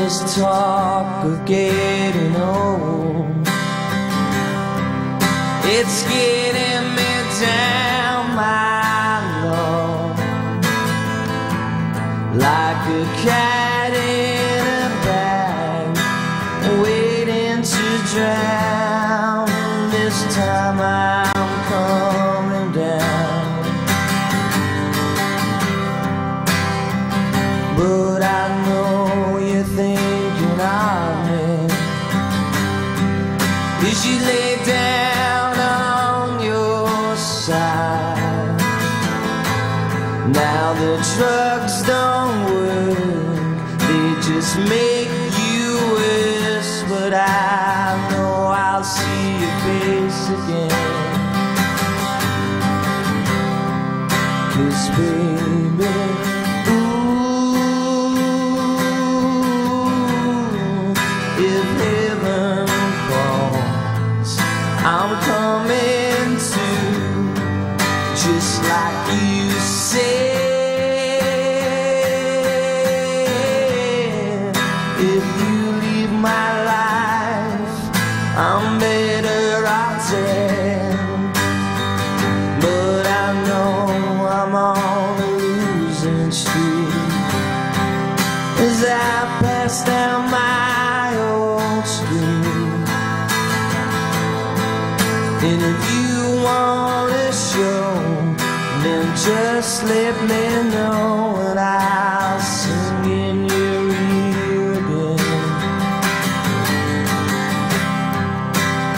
this talk of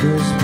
Cause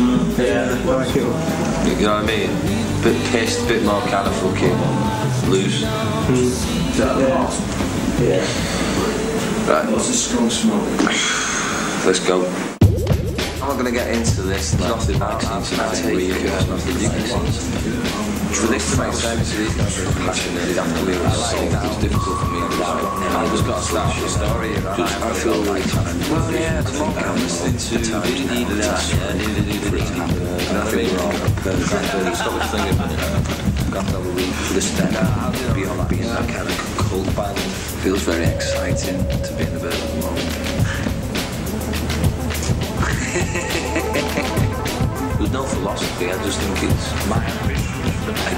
Yeah, like it. You know what I mean? Bit pissed, bit more kind of fucking loose. Yeah. Yeah. Right. What's a strong smoke? Let's go. I'm not gonna get into this. Nothing vaccines, nothing real, nothing you can for this to make sense, it is passionate. It has to be resolved. It's difficult for me to like. I just got to start a story. Just, I feel like well, yeah, the I'm listening to. Really needed that. Yeah, needed, it. Nothing wrong. Stop the thing a minute. Got another week for the step. Beyond being that kind of cult band. Feels very exciting to be in the bed the no philosophy, I just think it's my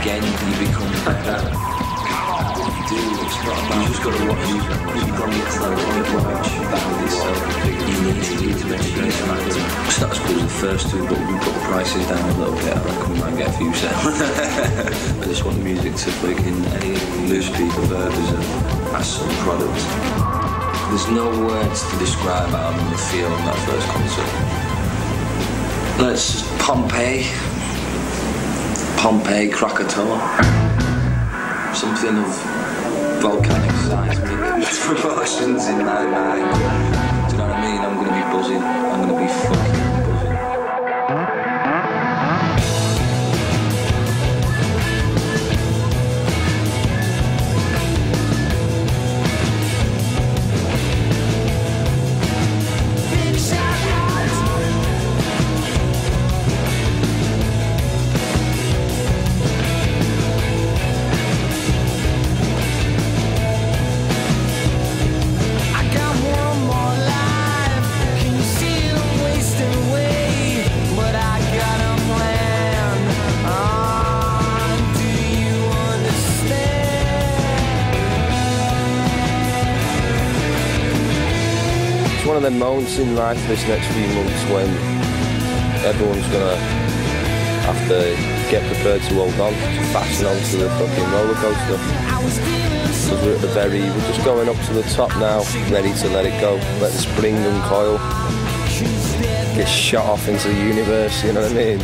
Again, you become better. You do, it's not about you just got to watch, you've got to get that point where that with yourself. You need to, need to make sure it's right. It's not as cool the first two, but we put the prices down a little bit. I reckon we might get a few sales. I just want the music to break in any loose people verb as, a, as some product. There's no words to describe how I'm gonna feel on that first concert. Let's Pompeii. Pompeii, Krakatoa. Something of volcanic seismic proportions in my mind. Do you know what I mean? I'm gonna be buzzing. I'm gonna be fucking of them moments in life this next few months when everyone's gonna have to get prepared to hold on, to fasten onto the fucking roller coaster. Because we're at the very, we're just going up to the top now, ready to let it go, let the spring uncoil, get shot off into the universe, you know what I mean?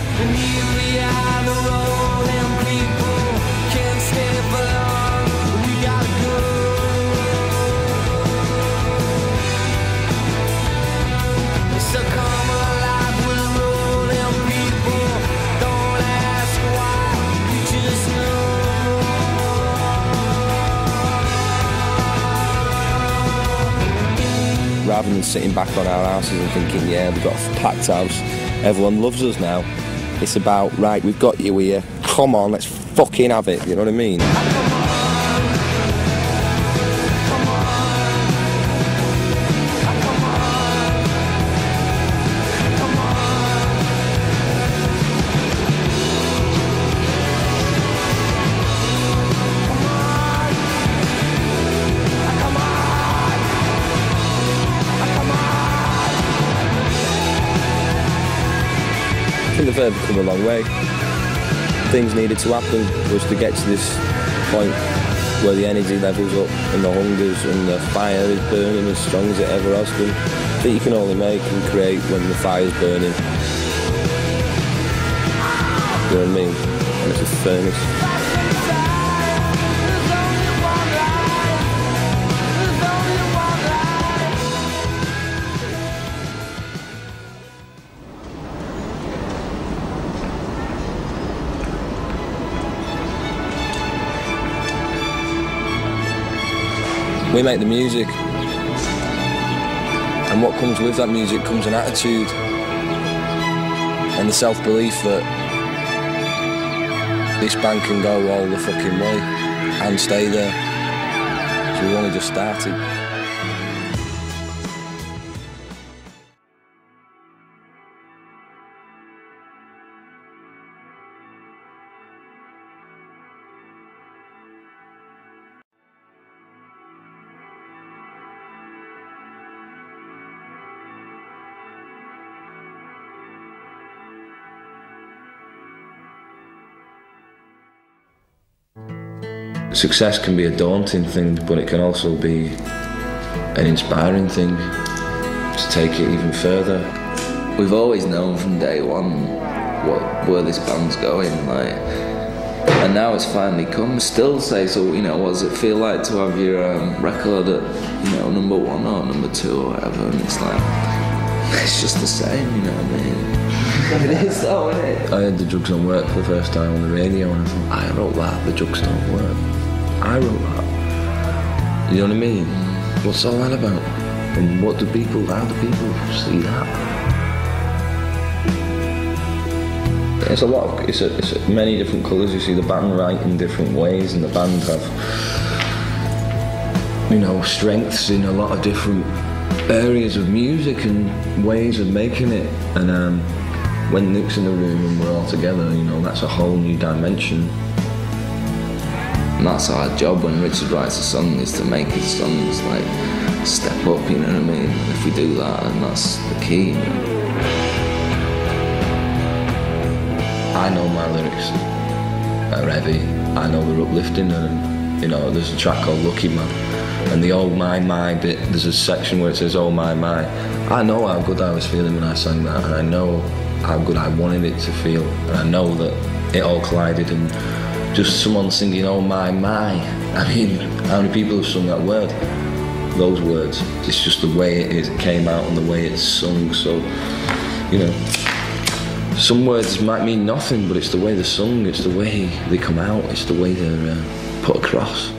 Rather than sitting back on our houses and thinking, yeah, we've got a packed house, everyone loves us now. It's about, right, we've got you here, come on, let's fucking have it, you know what I mean? I've come a long way. Things needed to happen was to get to this point where the energy level's up and the hunger's and the fire is burning as strong as it ever has been that you can only make and create when the fire's burning. You know what I mean? And it's a furnace. We make the music. And what comes with that music comes an attitude and the self belief that this band can go all the fucking way and stay there. So we've only just started. Success can be a daunting thing, but it can also be an inspiring thing to take it even further. We've always known from day one what where this band's going, like, and now it's finally come. Still say so. You know, what does it feel like to have your um, record at you know number one or number two or whatever? And it's like it's just the same. You know what I mean? it is though, isn't it? I heard the drugs don't work for the first time on the radio, and I thought, I wrote that. The drugs don't work. I wrote that. You know what I mean? What's all that about? And what do people? How do people see that? It's a lot. Of, it's, a, it's a, many different colours. You see the band write in different ways, and the band have, you know, strengths in a lot of different areas of music and ways of making it. And um, when Nick's in the room and we're all together, you know, that's a whole new dimension. And that's our job when Richard writes a song is to make his songs like step up, you know what I mean? And if we do that, then that's the key. You know? I know my lyrics are heavy. I know they're uplifting, and you know, there's a track called Lucky Man, and the Oh My My bit. There's a section where it says Oh My My. I know how good I was feeling when I sang that, and I know how good I wanted it to feel, and I know that it all collided and just someone singing "Oh my my." I mean, how many people have sung that word? Those words. It's just the way it is. It came out and the way it's sung. So, you know, some words might mean nothing, but it's the way they're sung. It's the way they come out. It's the way they're uh, put across.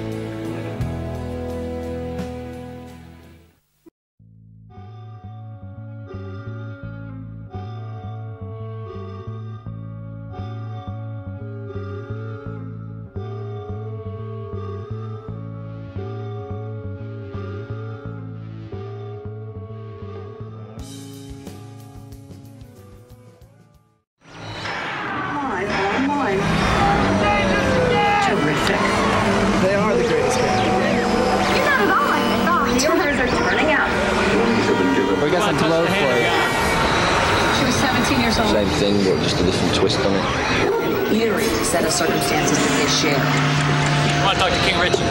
Set of circumstances to his share. I want to talk to King Richard.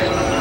seen the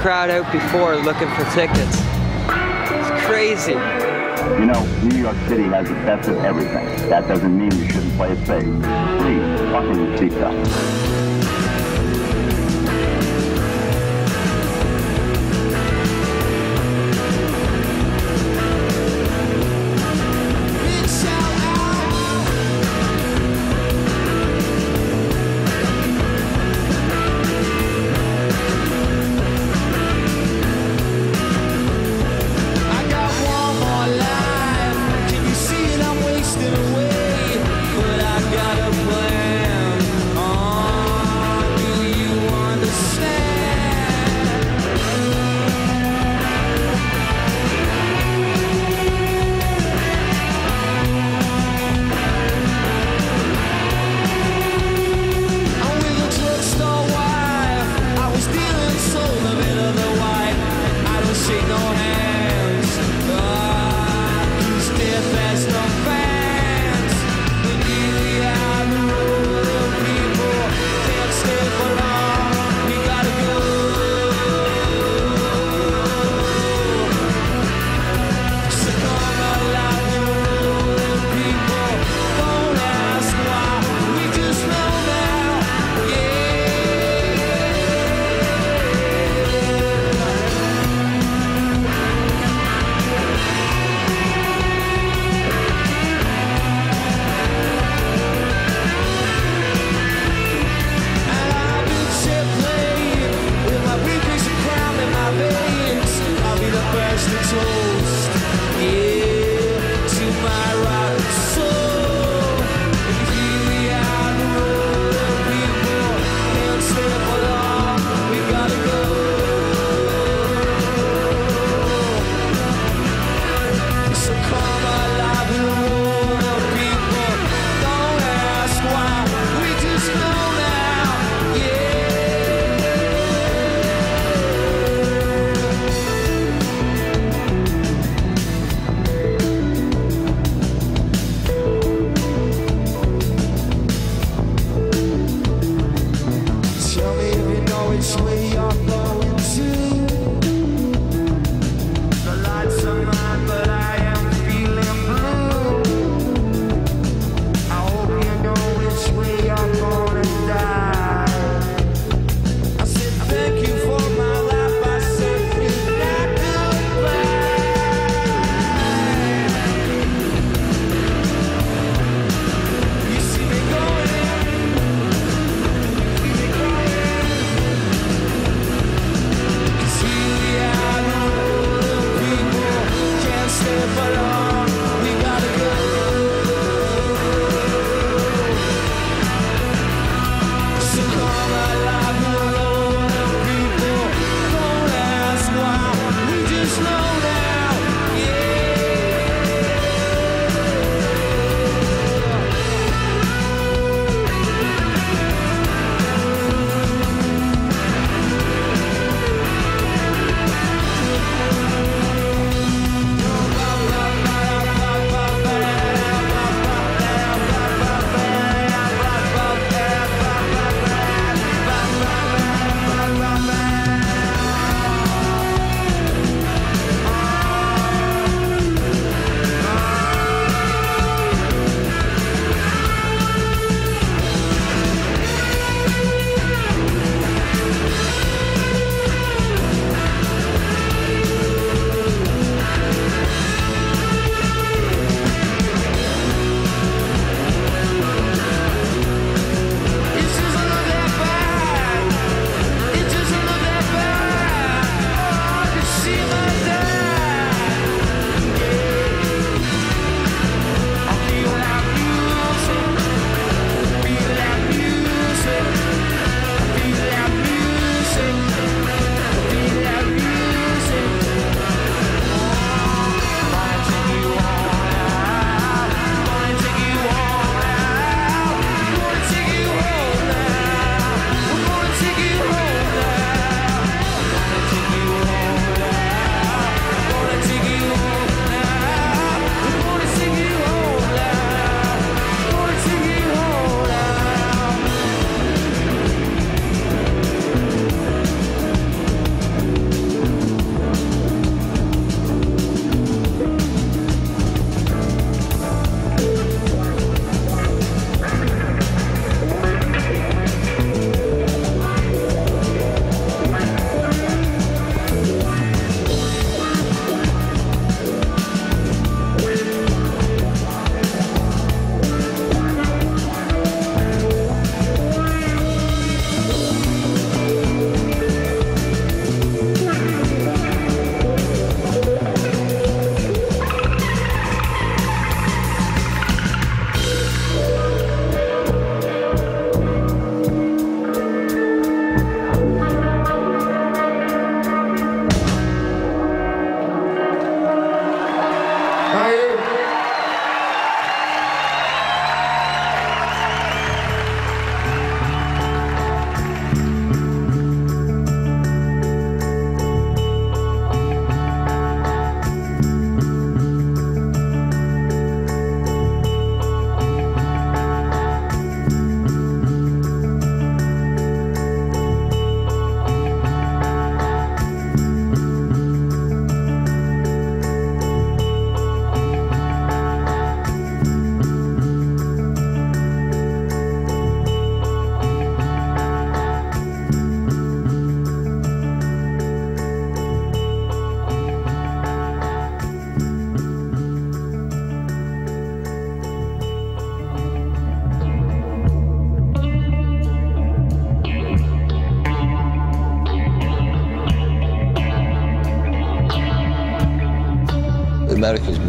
crowd out before looking for tickets. It's crazy. You know, New York City has the best of everything. That doesn't mean you shouldn't play it safe. Please, your seatbelt.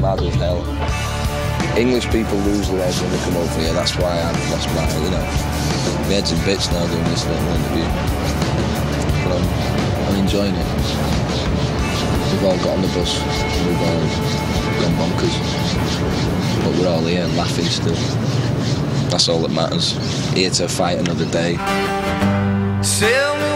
Mad as hell. English people lose their heads when they come over here. That's why I've lost my, you know, my head's in bits now doing this little interview. But I'm, I'm enjoying it. We've all got on the bus. We've all gone bonkers. But we're all here and laughing still. That's all that matters. Here to fight another day. Me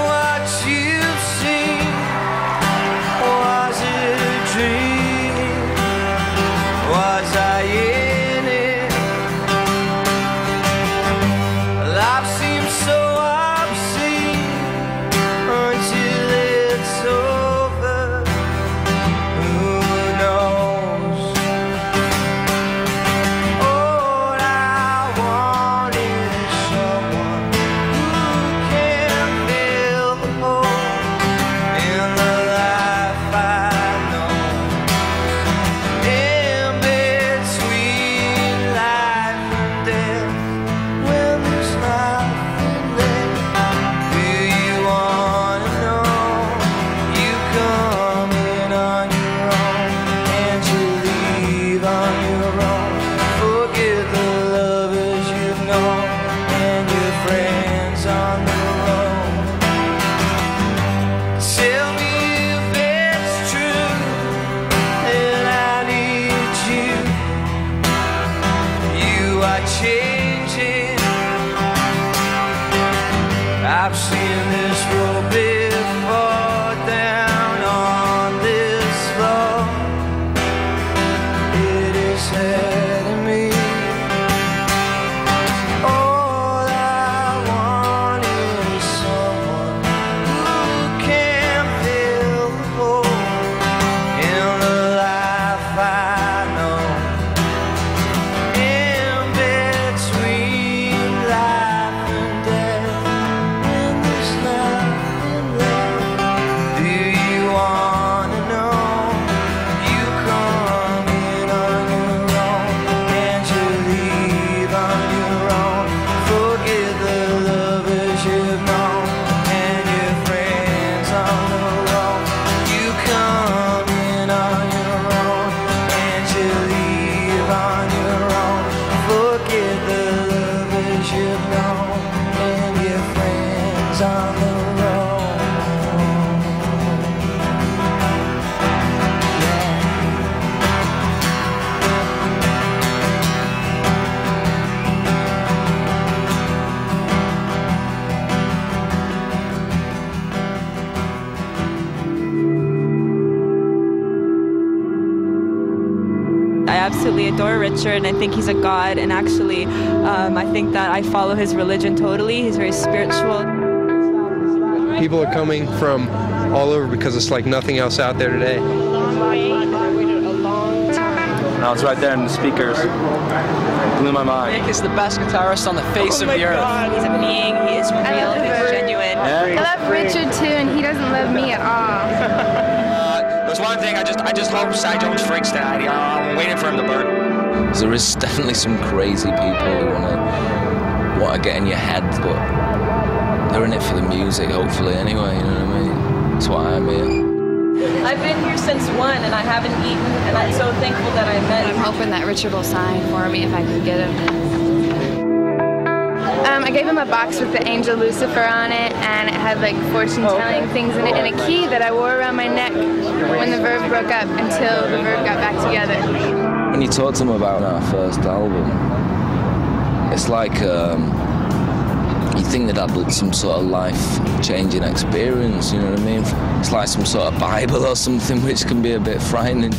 Tell think he's a god. And actually, um, I think that I follow his religion totally. He's very spiritual. People are coming from all over because it's like nothing else out there today. I was right there in the speakers. Blew my mind. Nick is the best guitarist on the face of the earth. He's a being. He is real. He's genuine. I love Richard too, and he doesn't love me at all. Uh, there's one thing I just I just hope Si Jones freaks tonight. You I'm waiting for him to burn. There is definitely some crazy people who wanna wanna get in your head, but they're in it for the music, hopefully. Anyway, you know what I mean? That's why I'm here. I've been here since one, and I haven't eaten, and I'm so thankful that I met I'm hoping that Richard will sign for me if I can get him. Um, I gave him a box with the angel Lucifer on it, and it had like fortune-telling things in it, and a key that I wore around my neck when the Verve broke up until the Verve got back together. When you talk to them about our first album, it's like um, you think they'd some sort of life-changing experience. You know what I mean? It's like some sort of Bible or something, which can be a bit frightening.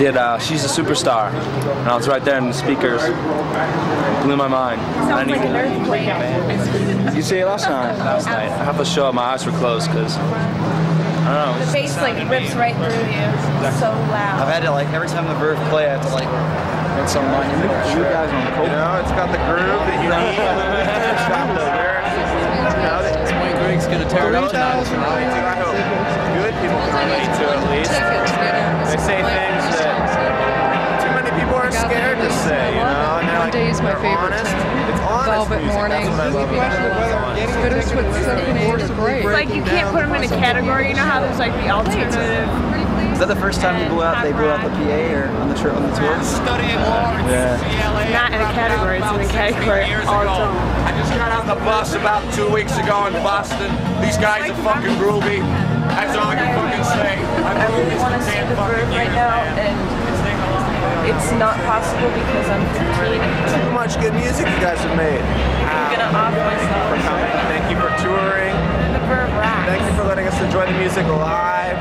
Did uh, She's a Superstar. And I was right there in the speakers. It blew my mind. I didn't even- You see it last night? Last night. I have to show up. My eyes were closed because I don't know. The bass like rips right through you. So loud. I've had to like every time the Verve play, I have to like get some monumental You shit. guys on coke? You know, it's got the groove that you need. Wayne Griggs gonna tear it up tonight. I hope good people can relate to at least. They say things that too many people are scared to say, you know, and they're like, Monday's my favorite honest. time. It's honest Velvet music. Morning. That's what I love. It's bittersweet symphony is great. It's like you can't put them in a category. You know how there's like the alternative. Is that the first time you blew out? They blew out the PA or on the tour on the tour? Yeah. Not in a category. It's in a category all. I just got on the bus about two weeks ago in Boston. These guys are fucking groovy. That's all I can fucking say. I really want to see the Verve right now, and it's not possible because I'm 15. Too much good music you guys have made. I'm gonna off myself. For coming. Thank you for touring. The Verve rocks. Thank you for letting us enjoy the music live.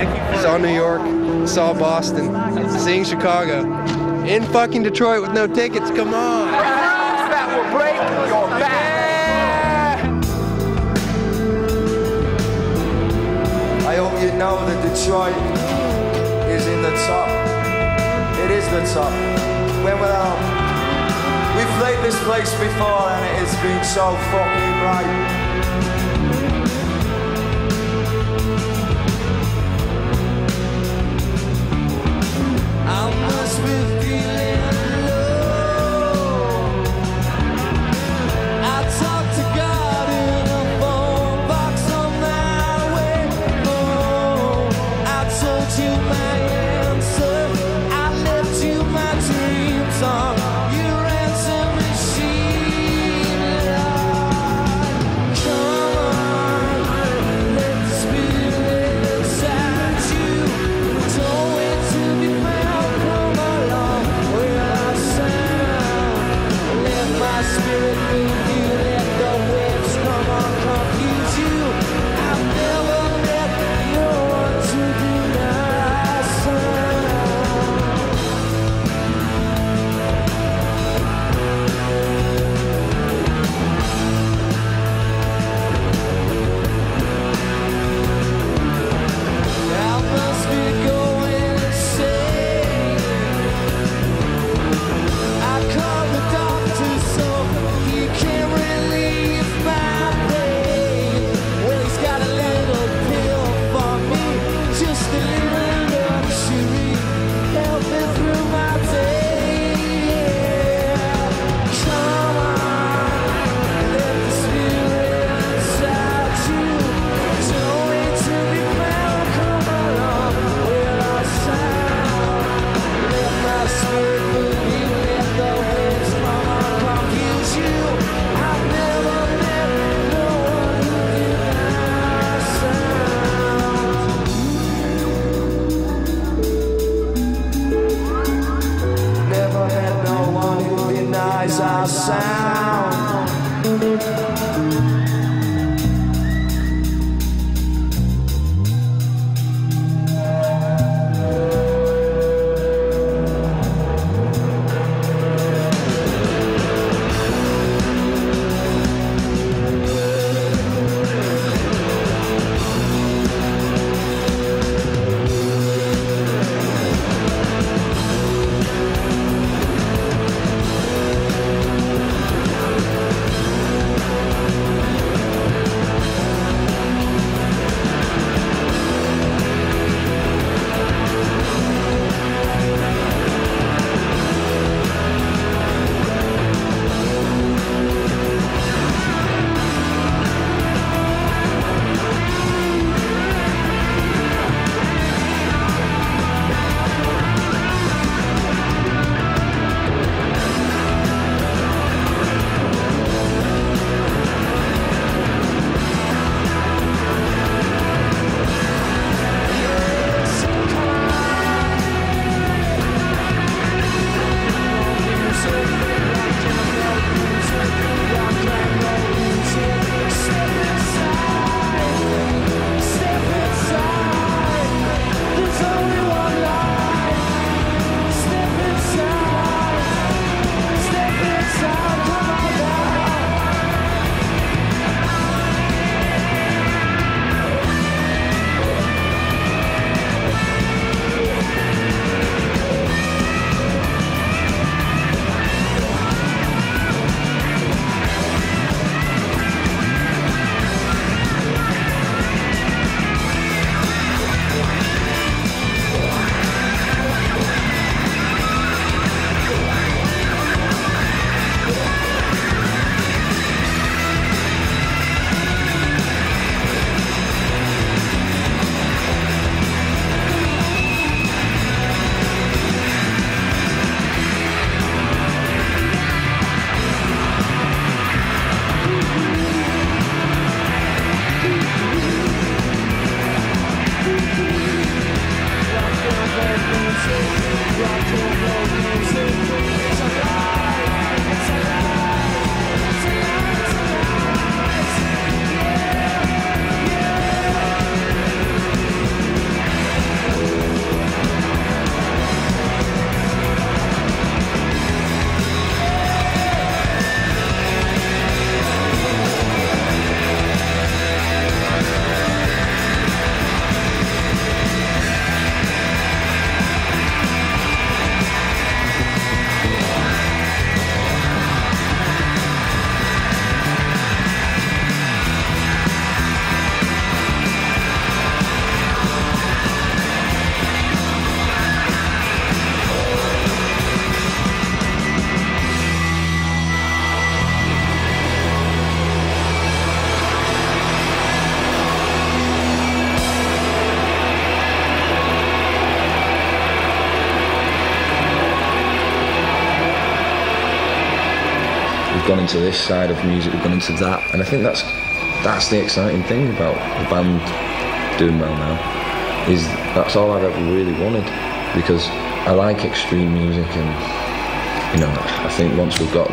Thank you for Saw New York, saw Boston, seeing Chicago, in fucking Detroit with no tickets. Come on. That will break your back. I hope you know that Detroit is in the top. It is the top. When we're out, um, we've played this place before and it has been so fucking right. Into this side of music, we've gone into that, and I think that's that's the exciting thing about the band doing well now. Is that's all I've ever really wanted because I like extreme music, and you know, I think once we've got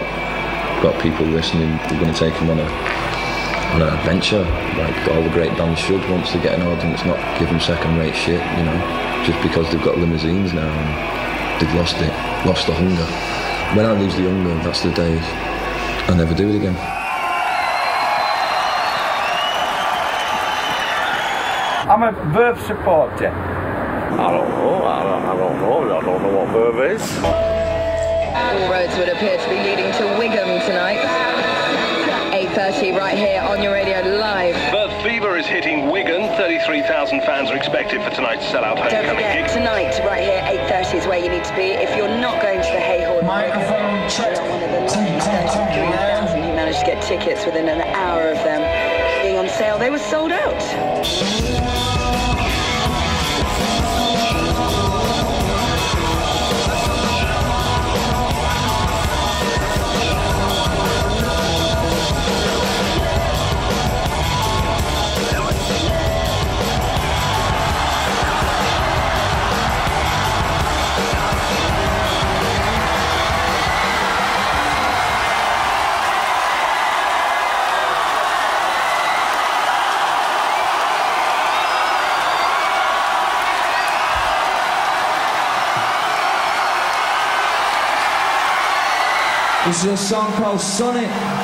got people listening, we're going to take them on a on an adventure, like all the great bands should. Once they get an audience, not give them second-rate shit, you know, just because they've got limousines now and they've lost it, lost the hunger. When I lose the hunger, that's the day I never do it again. I'm a Verve supporter. I don't know. I don't, I don't know. I don't know what Verve is. All roads would appear to be leading to Wigan tonight. 8.30 right here on your radio live. Verve Fever is hitting Wigan. 33,000 fans are expected for tonight's sellout Don't forget, gig. tonight, right here, 8.30 is where you need to be. If you're not going to the Haigh Hall Microphone check. one of the 3,000 who managed to get tickets within an hour of them being on sale. They were sold out. This is a song called Sonnet.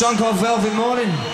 Song called Velvet Morning.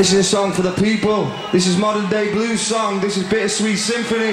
This is a song for the people. This is modern day blues song. This is Bittersweet Symphony.